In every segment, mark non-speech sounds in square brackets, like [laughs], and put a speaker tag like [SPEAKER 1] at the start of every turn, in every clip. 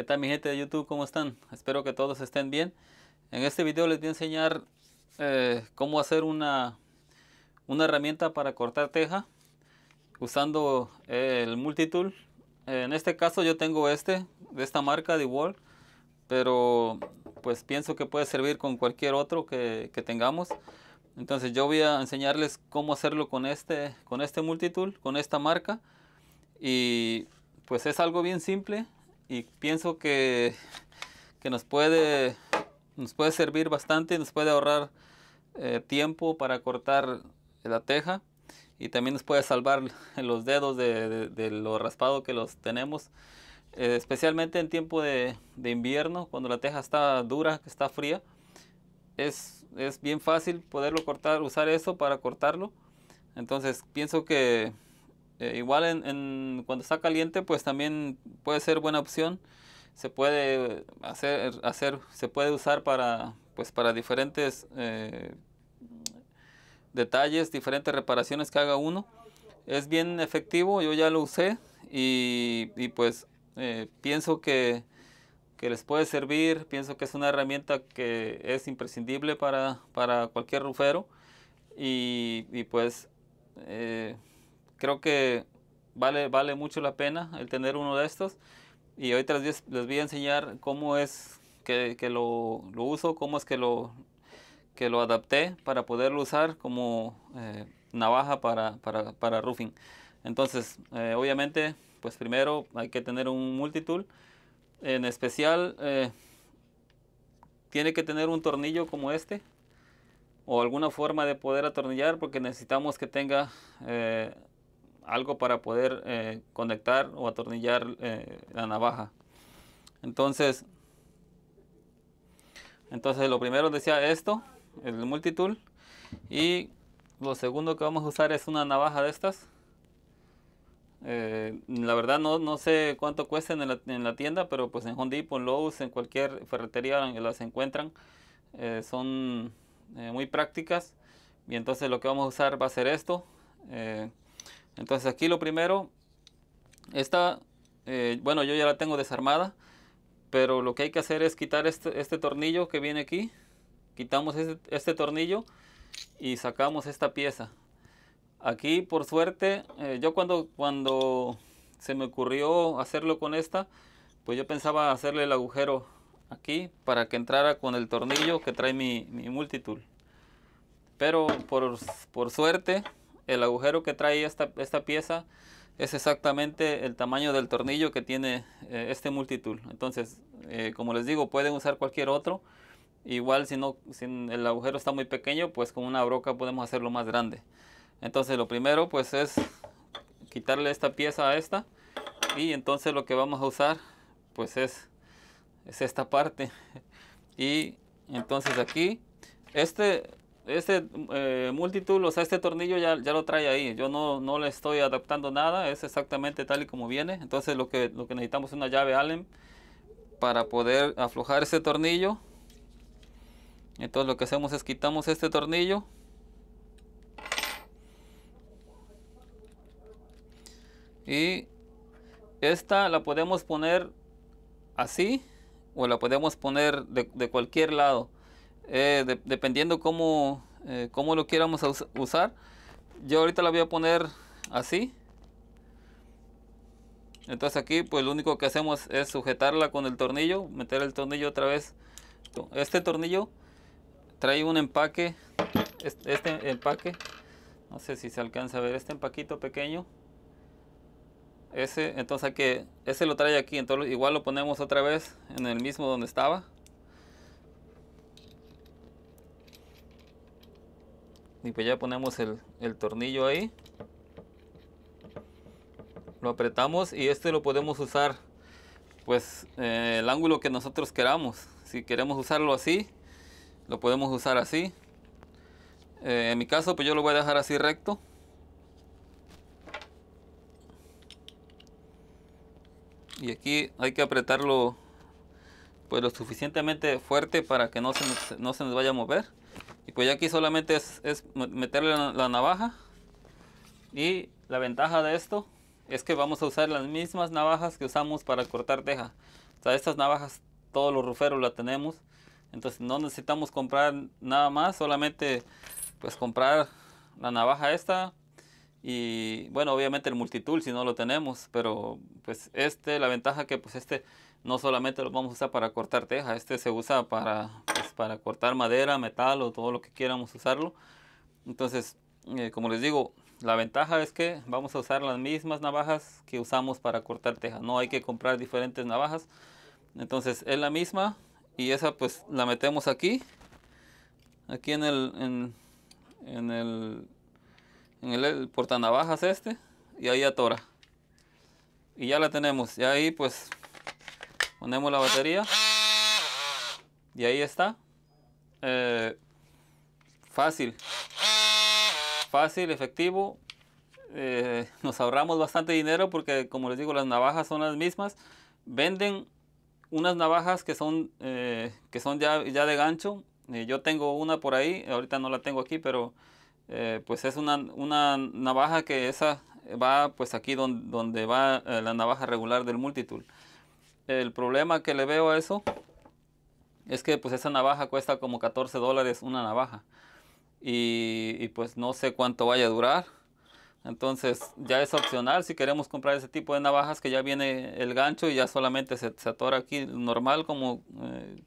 [SPEAKER 1] ¿Qué tal mi gente de YouTube? ¿Cómo están? Espero que todos estén bien. En este video les voy a enseñar eh, cómo hacer una, una herramienta para cortar teja usando el multitool. En este caso yo tengo este, de esta marca de Wall, pero pues pienso que puede servir con cualquier otro que, que tengamos. Entonces yo voy a enseñarles cómo hacerlo con este, con este multitool, con esta marca. Y pues es algo bien simple y pienso que, que nos, puede, nos puede servir bastante, nos puede ahorrar eh, tiempo para cortar la teja y también nos puede salvar los dedos de, de, lo raspado que los tenemos. Eh, especialmente en tiempo de, de, invierno, cuando la teja está dura, que está fría, es, es bien fácil poderlo cortar, usar eso para cortarlo. Entonces pienso que eh, igual en, cuando está caliente, pues también puede ser buena opción. Se puede hacer, hacer se puede usar para, pues para diferentes eh, detalles, diferentes reparaciones que haga uno. Es bien efectivo, yo ya lo usé y, y pues eh, pienso que, que, les puede servir, pienso que es una herramienta que es imprescindible para, para cualquier rufero y, y pues creo que vale, vale mucho la pena el tener uno de estos. Y ahorita les, les voy a enseñar cómo es que, que lo, uso, cómo es que lo, que lo adapté para poderlo usar como eh, navaja para, para, para, roofing. Entonces, eh, obviamente, pues primero hay que tener un multitool. En especial, eh, tiene que tener un tornillo como este o alguna forma de poder atornillar porque necesitamos que tenga algo para poder eh, conectar o atornillar eh, la navaja. Entonces, entonces lo primero decía esto, el multitool. Y lo segundo que vamos a usar es una navaja de estas. Eh, la verdad no, no, sé cuánto cuesta en la, en la, tienda, pero pues en Home Depot, en Lowe's, en cualquier ferretería las encuentran. son muy prácticas. Y entonces lo que vamos a usar va a ser esto. Entonces aquí lo primero, esta, eh, bueno yo ya la tengo desarmada, pero lo que hay que hacer es quitar este, este tornillo que viene aquí, quitamos este, este, tornillo y sacamos esta pieza. Aquí por suerte, eh, yo cuando, cuando se me ocurrió hacerlo con esta, pues yo pensaba hacerle el agujero aquí para que entrara con el tornillo que trae mi, mi multitool. Pero por, por suerte el agujero que trae esta, esta pieza es exactamente el tamaño del tornillo que tiene eh, este multitool. Entonces, eh, como les digo, pueden usar cualquier otro. Igual si, no, si el agujero está muy pequeño, pues con una broca podemos hacerlo más grande. Entonces lo primero pues es quitarle esta pieza a esta. Y entonces lo que vamos a usar pues es, es esta parte. Y entonces aquí, este este eh, o sea, este tornillo ya, ya, lo trae ahí. Yo no, no, le estoy adaptando nada, es exactamente tal y como viene. Entonces lo que, lo que necesitamos es una llave Allen para poder aflojar ese tornillo. Entonces lo que hacemos es quitamos este tornillo. Y esta la podemos poner así o la podemos poner de, de cualquier lado. Eh, dependiendo cómo, eh, cómo, lo quieramos usar. Yo ahorita la voy a poner así. Entonces aquí pues lo único que hacemos es sujetarla con el tornillo, meter el tornillo otra vez. Este tornillo trae un empaque, este, empaque, no sé si se alcanza a ver, este empaquito pequeño. Ese, entonces que, ese lo trae aquí, entonces igual lo ponemos otra vez en el mismo donde estaba. Y pues ya ponemos el, tornillo ahí. Lo apretamos y este lo podemos usar pues eh, el ángulo que nosotros queramos. Si queremos usarlo así lo podemos usar así. Eh, en mi caso pues yo lo voy a dejar así recto. Y aquí hay que apretarlo pues lo suficientemente fuerte para que no se no se nos vaya a mover y pues aquí solamente es, meterle la, navaja. Y la ventaja de esto es que vamos a usar las mismas navajas que usamos para cortar teja. O sea, estas navajas todos los ruferos la tenemos. Entonces no necesitamos comprar nada más, solamente pues comprar la navaja esta y bueno, obviamente el multitool si no lo tenemos, pero pues este, la ventaja que pues este no solamente lo vamos a usar para cortar teja, este se usa para, para cortar madera, metal o todo lo que quieramos usarlo. Entonces, eh, como les digo, la ventaja es que vamos a usar las mismas navajas que usamos para cortar teja. No hay que comprar diferentes navajas. Entonces es la misma y esa pues la metemos aquí. Aquí en el, en, el, en el, portanavajas este y ahí atora. Y ya la tenemos. Y ahí pues ponemos la batería. Y ahí está. Eh, fácil. Fácil, efectivo. Eh, [laughs] nos ahorramos bastante dinero porque como les digo las navajas son las mismas. Venden unas navajas que son, eh, que son ya, de gancho. yo tengo una por ahí, ahorita no la tengo aquí, pero pues es una, una, navaja que esa va pues aquí donde, donde va la navaja regular del multitool. El problema que le veo a eso es que pues esa navaja cuesta como 14 dólares una navaja. Y, pues no sé cuánto vaya a durar. Entonces ya es opcional si queremos comprar ese tipo de navajas que ya viene el gancho y ya solamente se, atora aquí normal como, eh,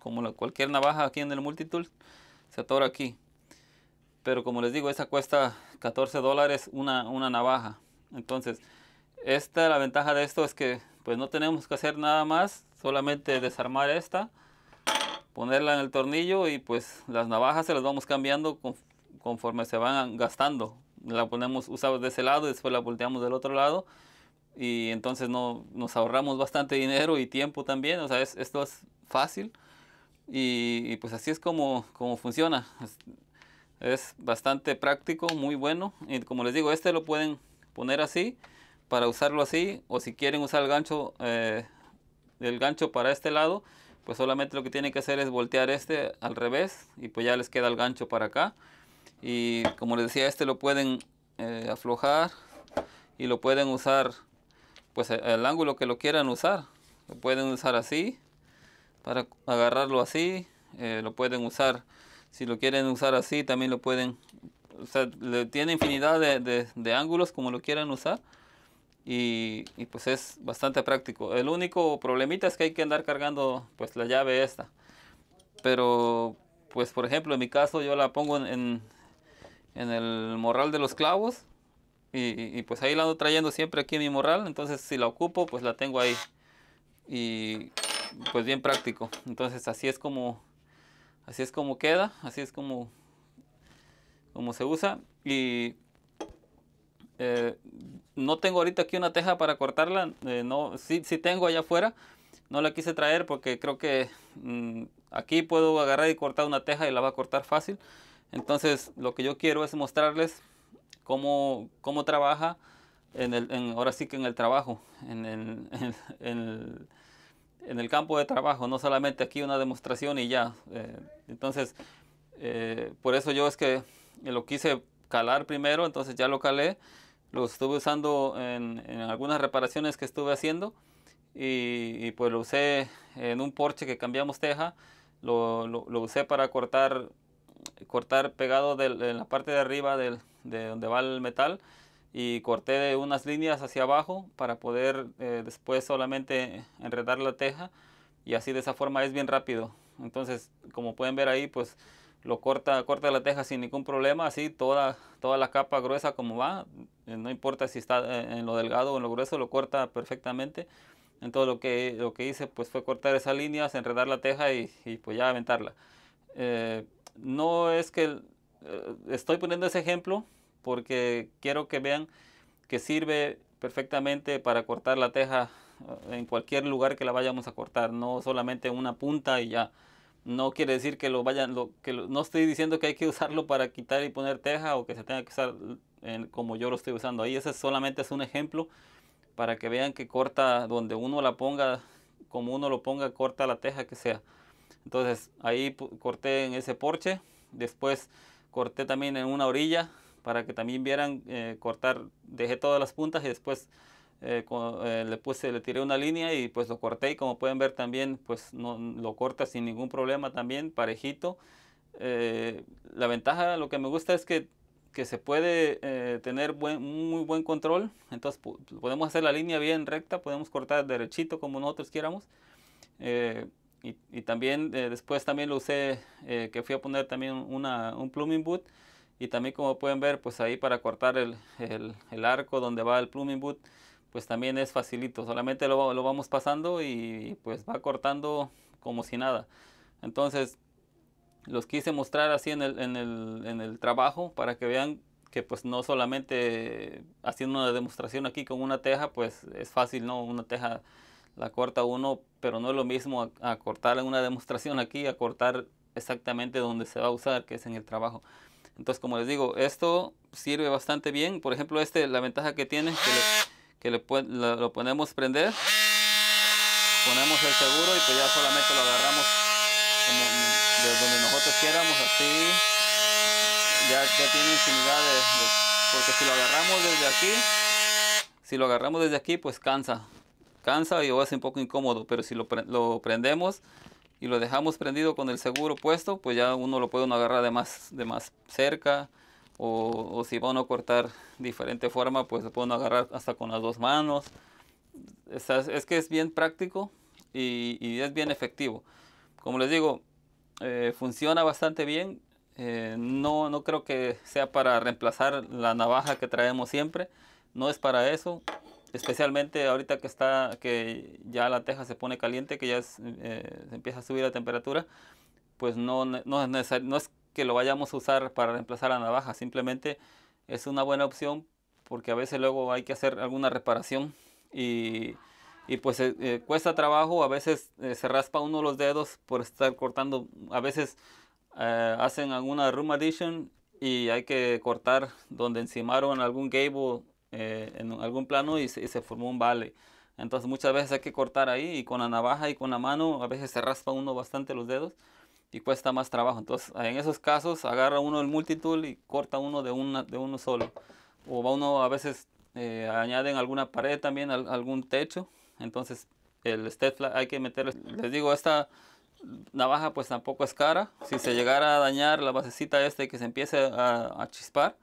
[SPEAKER 1] como cualquier navaja aquí en el multitool. Se atora aquí. Pero como les digo, esa cuesta 14 dólares una, una navaja. Entonces, esta, la ventaja de esto es que pues no tenemos que hacer nada más, solamente desarmar esta, ponerla en el tornillo y pues las navajas se las vamos cambiando conforme se van gastando. La ponemos, usamos de ese lado y después la volteamos del otro lado y entonces no, nos ahorramos bastante dinero y tiempo también, o sea, esto es fácil y, pues así es como, como funciona. Es, es bastante práctico, muy bueno y como les digo, este lo pueden poner así para usarlo así o si quieren usar el gancho eh, el gancho para este lado pues solamente lo que tienen que hacer es voltear este al revés y pues ya les queda el gancho para acá. Y como les decía este lo pueden eh, aflojar y lo pueden usar pues el ángulo que lo quieran usar. Lo pueden usar así para agarrarlo así eh, lo pueden usar. Si lo quieren usar así también lo pueden o sea, tiene infinidad de, de ángulos como lo quieran usar y, pues es bastante práctico. El único problemita es que hay que andar cargando pues la llave esta. Pero pues por ejemplo en mi caso yo la pongo en, en, el morral de los clavos y, pues ahí la ando trayendo siempre aquí en mi morral. Entonces si la ocupo pues la tengo ahí. Y pues bien práctico. Entonces así es como así es como queda, así es como como se usa y eh, no tengo ahorita aquí una teja para cortarla. Eh, no, sí, sí, tengo allá afuera. No la quise traer porque creo que mm, aquí puedo agarrar y cortar una teja y la va a cortar fácil. Entonces lo que yo quiero es mostrarles cómo, cómo trabaja en el, ahora sí que en el trabajo, en el, en, el, campo de trabajo, no solamente aquí una demostración y ya. Eh, entonces, por eso yo es que lo quise calar primero, entonces ya lo calé lo estuve usando en, algunas reparaciones que estuve haciendo y, pues lo usé en un porche que cambiamos teja, lo, lo, usé para cortar, cortar pegado en la parte de arriba de donde va el metal y corté unas líneas hacia abajo para poder eh, después solamente enredar la teja y así de esa forma es bien rápido. Entonces, como pueden ver ahí, pues lo corta, corta la teja sin ningún problema, así toda, toda la capa gruesa como va, eh, no importa si está eh, en lo delgado o en lo grueso, lo corta perfectamente. Entonces lo que, lo que hice pues fue cortar esas líneas, enredar la teja y, pues ya aventarla. Eh, no es que estoy poniendo ese ejemplo porque quiero que vean que sirve perfectamente para cortar la teja en cualquier lugar que la vayamos a cortar, no solamente en una punta y ya no quiere decir que lo vayan, lo, que no estoy diciendo que hay que usarlo para quitar y poner teja o que se tenga que usar como yo lo estoy usando ahí. Ese solamente es un ejemplo para que vean que corta donde uno la ponga, como uno lo ponga, corta la teja que sea. Entonces ahí corté en ese porche, después corté también en una orilla para que también vieran eh, cortar, dejé todas las puntas y después eh, eh, le puse, le tiré una línea y pues lo corté y como pueden ver también pues no, lo corta sin ningún problema también, parejito. Eh, la ventaja, lo que me gusta es que, que se puede tener buen, muy buen control, entonces podemos hacer la línea bien recta, podemos cortar derechito como nosotros quieramos. Y, y, también después también lo usé, que fui a poner también una, un pluming boot y también como pueden ver pues ahí para cortar el, el, el arco donde va el pluming boot pues también es facilito, solamente lo, lo, vamos pasando y pues va cortando como si nada. Entonces los quise mostrar así en el, en el, en el trabajo para que vean que pues no solamente haciendo una demostración aquí con una teja pues es fácil, ¿no? Una teja la corta uno, pero no es lo mismo a, cortar en una demostración aquí, a cortar exactamente donde se va a usar, que es en el trabajo. Entonces, como les digo, esto sirve bastante bien. Por ejemplo, este, la ventaja que tiene, que le, lo, lo, ponemos prender, ponemos el seguro y pues ya solamente lo agarramos como de donde nosotros quieramos, así. Ya, ya tiene infinidad de, de, porque si lo agarramos desde aquí, si lo agarramos desde aquí pues cansa, cansa y ser un poco incómodo, pero si lo, lo prendemos y lo dejamos prendido con el seguro puesto, pues ya uno lo puede uno agarrar de más, de más cerca, o, o, si van a cortar diferente forma, pues se pueden agarrar hasta con las dos manos. Es que es bien práctico y, y, es bien efectivo. Como les digo, eh, funciona bastante bien. Eh, no, no creo que sea para reemplazar la navaja que traemos siempre. No es para eso. Especialmente ahorita que está que ya la teja se pone caliente, que ya es, eh, se empieza a subir la temperatura, pues no, no es necesario, no es que lo vayamos a usar para reemplazar la navaja, simplemente es una buena opción porque a veces luego hay que hacer alguna reparación y, y pues eh, eh, cuesta trabajo, a veces eh, se raspa uno los dedos por estar cortando, a veces eh, hacen alguna room addition y hay que cortar donde encimaron algún gable en algún plano y se, y se formó un vale. Entonces muchas veces hay que cortar ahí y con la navaja y con la mano a veces se raspa uno bastante los dedos y cuesta más trabajo. Entonces, en esos casos, agarra uno el multitool y corta uno de, una, de uno solo. O va uno a veces eh, añaden alguna pared también, algún techo. Entonces, el step hay que meterle. Les digo, esta navaja pues tampoco es cara. Si se llegara a dañar la basecita este que se empiece a, a chispar,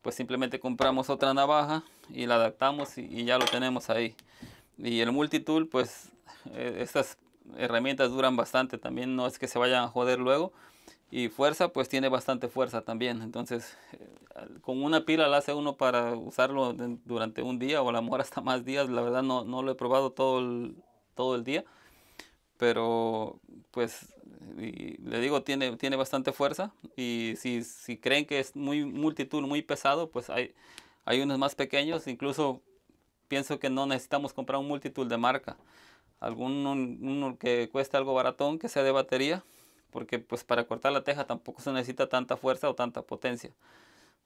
[SPEAKER 1] pues simplemente compramos otra navaja y la adaptamos y, y ya lo tenemos ahí. Y el multitool, pues eh, estas herramientas duran bastante también, no es que se vayan a joder luego. Y fuerza, pues tiene bastante fuerza también. Entonces, eh, con una pila la hace uno para usarlo durante un día o a lo mejor hasta más días. La verdad no, no lo he probado todo el, todo el día. Pero, pues, le digo, tiene, tiene bastante fuerza. Y si, si creen que es muy multitud, muy pesado, pues hay, hay unos más pequeños. Incluso pienso que no necesitamos comprar un multitool de marca algún uno que cueste algo baratón, que sea de batería, porque pues para cortar la teja tampoco se necesita tanta fuerza o tanta potencia.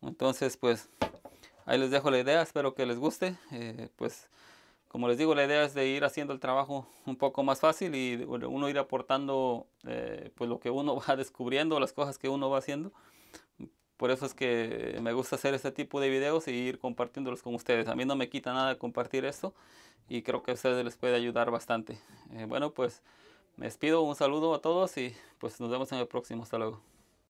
[SPEAKER 1] Entonces pues ahí les dejo la idea, espero que les guste. Eh, pues como les digo, la idea es de ir haciendo el trabajo un poco más fácil y uno ir aportando eh, pues lo que uno [laughs] va descubriendo, las cosas que uno va haciendo. Por eso es que me gusta hacer este tipo de videos y ir compartiéndolos con ustedes. A mí no me quita nada compartir esto y creo que a ustedes les puede ayudar bastante. Eh, bueno, pues me despido, un saludo a todos y pues nos vemos en el próximo. Hasta luego.